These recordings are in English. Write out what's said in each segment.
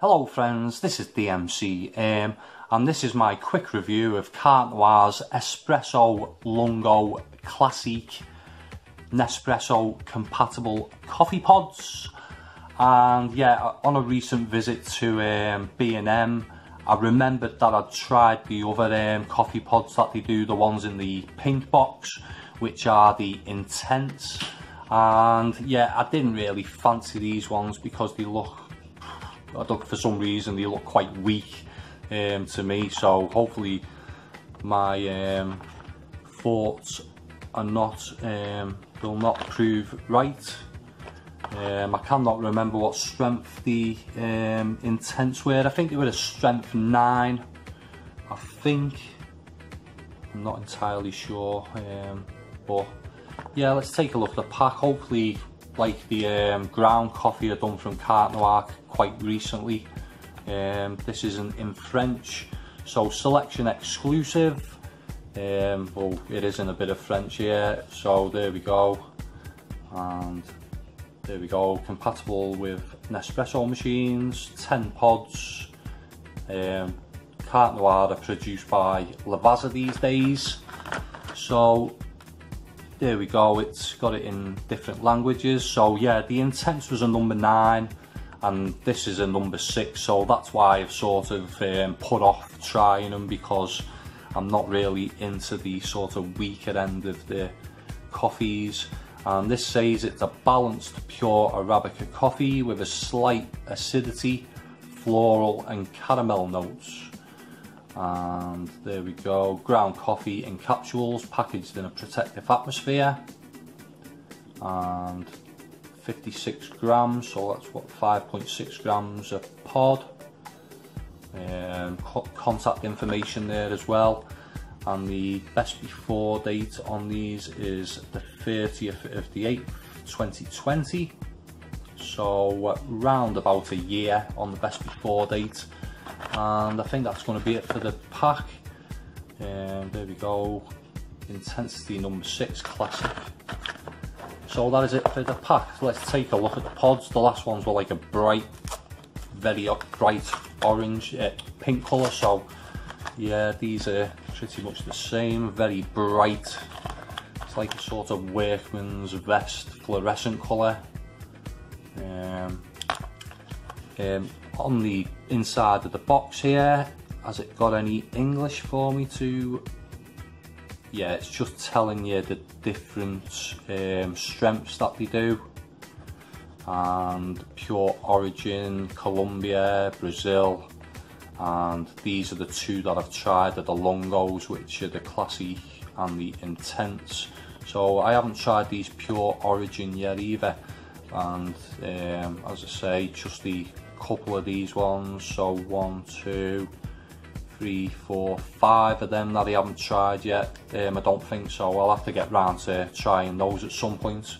Hello friends, this is DMC um, and this is my quick review of Carte Noire's Espresso Lungo Classic Nespresso compatible coffee pods. And yeah on a recent visit to um, B&M I remembered that I'd tried the other um, coffee pods that they do, the ones in the pink box which are the Intense. And yeah I didn't really fancy these ones because they look I don't, for some reason they look quite weak um, to me. So hopefully my um, thoughts are not um, will not prove right. Um, I cannot remember what strength the um, intense were. I think they were a strength 9 I think I'm not entirely sure um, but yeah let's take a look at the pack. Hopefully like the um, ground coffee I've done from Carte Noire quite recently. Um, this isn't in French, so selection exclusive. Um, well, it is in a bit of French here, so there we go. And there we go, compatible with Nespresso machines, 10 pods. Um, Carte Noire are produced by Lavazza these days. So there we go, it's got it in different languages. So yeah, the Intense was a number nine and this is a number six. So that's why I've sort of um, put off trying them because I'm not really into the sort of weaker end of the coffees. And this says it's a balanced pure Arabica coffee with a slight acidity, floral and caramel notes and there we go. Ground coffee in capsules packaged in a protective atmosphere. And 56 grams so that's what 5.6 grams a pod. Um, contact information there as well. And the best before date on these is the 30th of the 8th 2020 so round about a year on the best before date and I think that's going to be it for the pack. Um, there we go. Intensity number six classic. So that is it for the pack. Let's take a look at the pods. The last ones were like a bright very bright orange uh, pink color so yeah these are pretty much the same. Very bright. It's like a sort of workman's vest fluorescent color um, um, on the inside of the box here has it got any English for me to yeah it's just telling you the different um, strengths that they do. And pure origin Colombia Brazil and these are the two that I've tried are the longos which are the classy and the intense. So I haven't tried these pure origin yet either. And um, as I say just the couple of these ones so one two three four five of them that I haven't tried yet. Um, I don't think so. I'll have to get round to trying those at some point.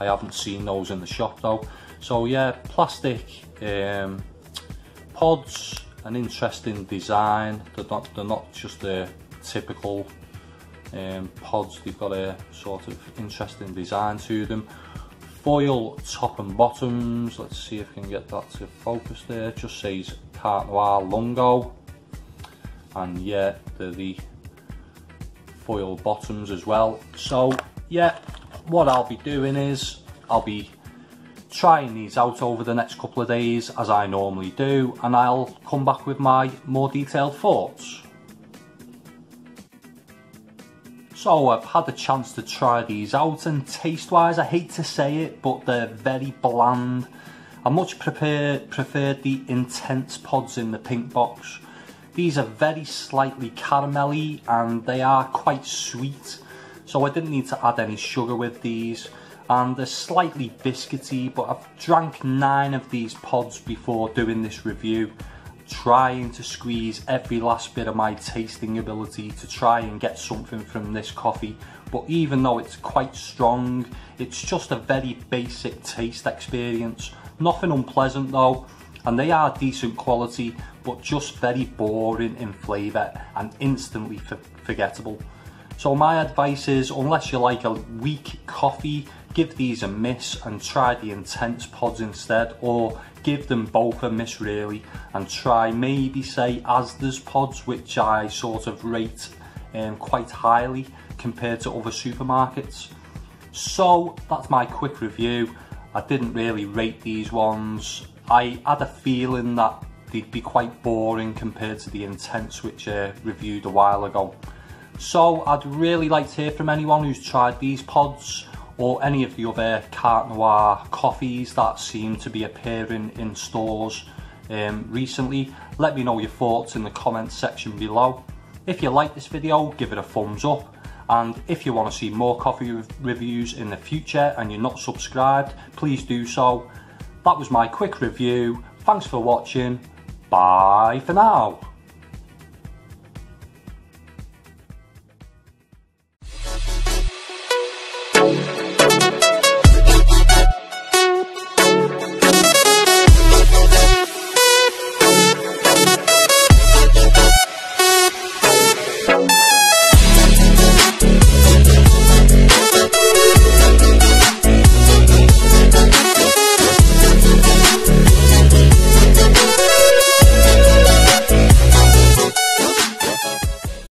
I haven't seen those in the shop though. So yeah plastic um, pods an interesting design. They're not, they're not just the typical um, pods. They've got a sort of interesting design to them foil top and bottoms. Let's see if we can get that to focus there. It just says Carte Noire Lungo and yeah the, the foil bottoms as well. So yeah what I'll be doing is I'll be trying these out over the next couple of days as I normally do and I'll come back with my more detailed thoughts So I've had the chance to try these out and taste wise I hate to say it but they're very bland. I much prefer, preferred the intense pods in the pink box. These are very slightly caramelly and they are quite sweet so I didn't need to add any sugar with these and they're slightly biscuity but I've drank nine of these pods before doing this review trying to squeeze every last bit of my tasting ability to try and get something from this coffee. But even though it's quite strong it's just a very basic taste experience. Nothing unpleasant though. And they are decent quality but just very boring in flavour and instantly for forgettable So my advice is, unless you like a weak coffee, give these a miss and try the intense pods instead, or give them both a miss really, and try maybe say Asda's pods, which I sort of rate um, quite highly compared to other supermarkets. So that's my quick review. I didn't really rate these ones. I had a feeling that they'd be quite boring compared to the Intense which I reviewed a while ago. So I'd really like to hear from anyone who's tried these pods or any of the other Carte Noire coffees that seem to be appearing in stores um, recently. Let me know your thoughts in the comments section below. If you like this video, give it a thumbs up. And if you want to see more coffee re reviews in the future and you're not subscribed, please do so. That was my quick review. Thanks for watching. Bye for now.